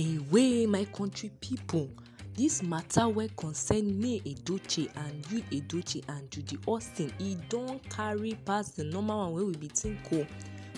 Away my country pipu, dis mata wey concern May Edochie and Yul Edochie and Judy Austin e don carry pass the normal one wey we bin think o.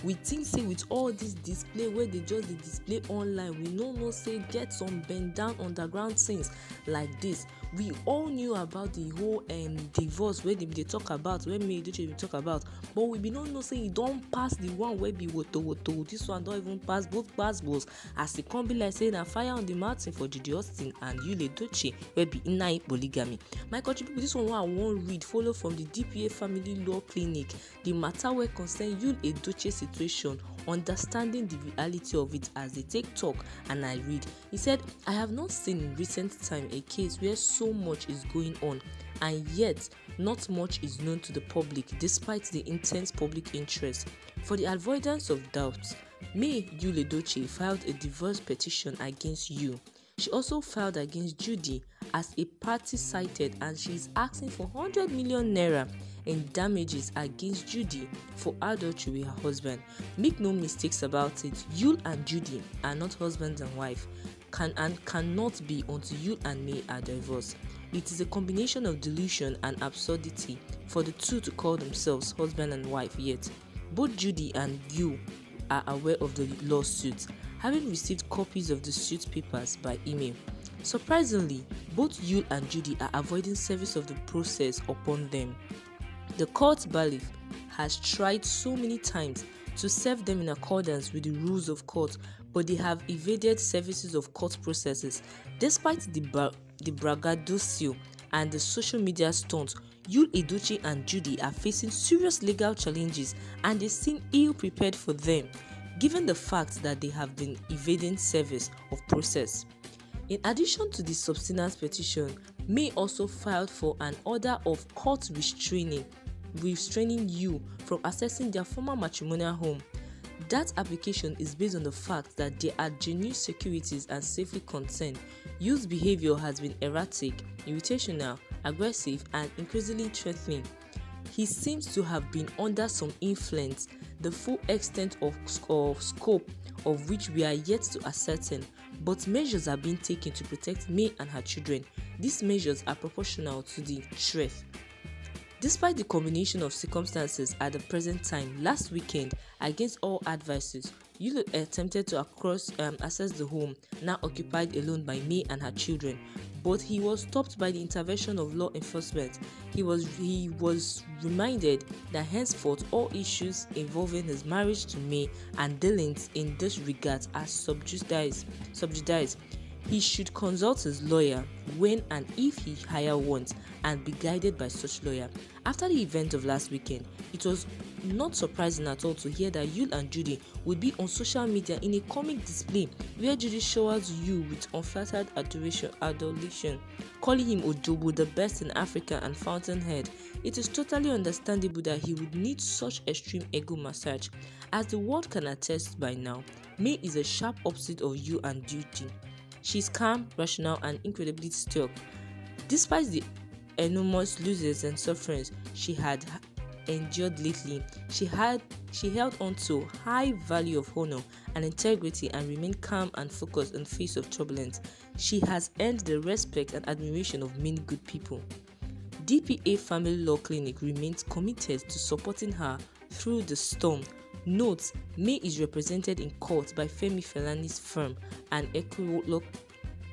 We think say with all dis display wey dey just dey display online we no know say get some bend down underground things like dis. We all knew about the whole um divorce wey dem dey talk about wey May Edochie dey talk about but we bin no know say e don pass the one wey be woto woto dis one don even pass both gbas gbos as e come be like say na fire on the mountain for Judy Austin and Yul Edochie wey be inner polygamy. My country pipu dis one wey I wan read follow from the DPA family law clinic. The mata wey concern Yul Edochie situation understanding the reality of it as dey take talk and I read. He said I have not seen in recent time a case where so much is going on and yet not much is known to the public despite the intense public interest. For the avoidance of doubts, May Yul Edochie filed a divorce petition against you. She also filed against Judy as a party cited and she is asking for hundred million naira in damages against Judy for adultery with her husband. Make no mistakes about it Yul and Judy are not husband and wife can and cannot be until you and me are divorced. It is a combination of delusion and absurdity for the two to call themselves husband and wife yet both Judy and Yul are aware of the lawsuit having received copies of the suit papers by email. Surprisingly, both Yul and Judy are avoiding service of the process upon them. The court bailiff has tried so many times to serve them in accordance with the rules of court but they have evaded services of court processes. Despite the, bra the braggadocio and the social media stunts, Yul Edochie and Judy are facing serious legal challenges and they seem ill prepared for them given the fact that they have been evading service of process. In addition to the substance petition, May also filed for an order of court restraining restraining you from accessing their former matrimonial home. That application is based on the fact that there are genuine securities and safety concerns. Yul's behavior has been erratic, irritational, aggressive and increasingly threatening. He seems to have been under some influence, the full extent of, of scope of which we are yet to ascertain, but measures are being taken to protect me and her children. These measures are proportional to the threat. Despite the combination of circumstances at the present time, last weekend, against all advices, Yul attempted to across, um, access the home now occupied alone by May and her children, but he was stopped by the intervention of law enforcement. He was he was reminded that henceforth all issues involving his marriage to May and dealings in this regard are sub judice. subjudice. He should consult his lawyer when and if he hire one and be guided by such lawyer. After the event of last weekend, it was not surprising at all to hear that Yul and Judy would be on social media in a comic display where Judy showers Yul with unflattered adoration, adulation, calling him Odogwu, the best in Africa and fountainhead. It is totally understandable that he would need such extreme ego massage. As the world can attest by now, May is a sharp opposite of Yul and Judy. She is calm, rational, and incredibly stoic. Despite the enormous losses and sufferings she had endured lately, she had she held on to high value of honor and integrity and remained calm and focused in face of turbulence. She has earned the respect and admiration of many good people. DPA Family Law Clinic remains committed to supporting her through the storm. Note: May is represented in court by Femi Falana's firm and Ecolo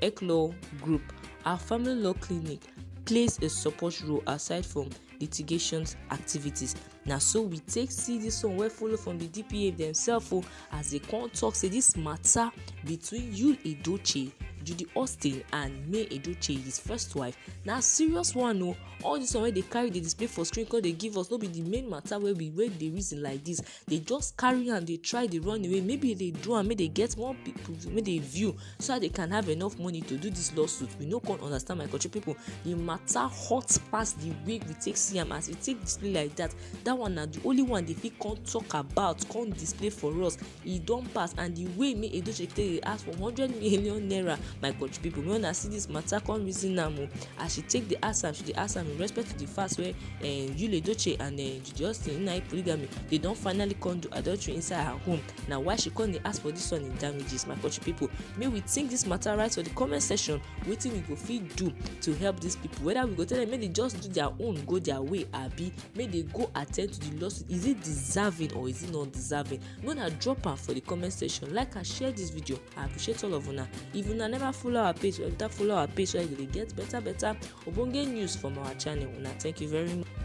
Eclaw Group. Our Family Law Clinic plays a support role aside from litigation activities. Na so we take see dis one wey follow from the DPA themselves o as dey come talk say dis matter between Yul Edochie Judy Austin and May Edochie his first wife. Na serious one o all dis one wey dey carry dey display for screen come dey give us no be the main matter wey we wey dey reason like dis dey just carry am dey try dey run away. Maybe dey do am make dey get more people make dey view so that they can have enough money to do dis lawsuit. We no come understand my country people. The matter hot pass the way we take see am. As we take display like that that one na the only one dey fit come talk about come display for us. E don pass. And the way May Edochie take dey ask for hundred million naira my country pipo make una see dis matter come reason am o as she take dey ask am she dey ask am in respect to the fact wey um, yul edochie and um, judy austin nna polygamy dey don finally come do adultery inside her home. Na why she come dey ask for dis one in damages my country pipo make we think dis matter right for the comment section? Wetin we go fit do to help dis pipo whether we go tell dem make dey just do their own go their way abi make dey go at ten d to the lawsuit? Is it deserving or is it not deserving? Make una drop am for the comment section. Like and share dis video. I appreciate all of una. If una never follow our page enter follow our page so you dey get better better ogbonge news from our channel una thank you very much.